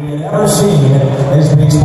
we had ever seen as baseball.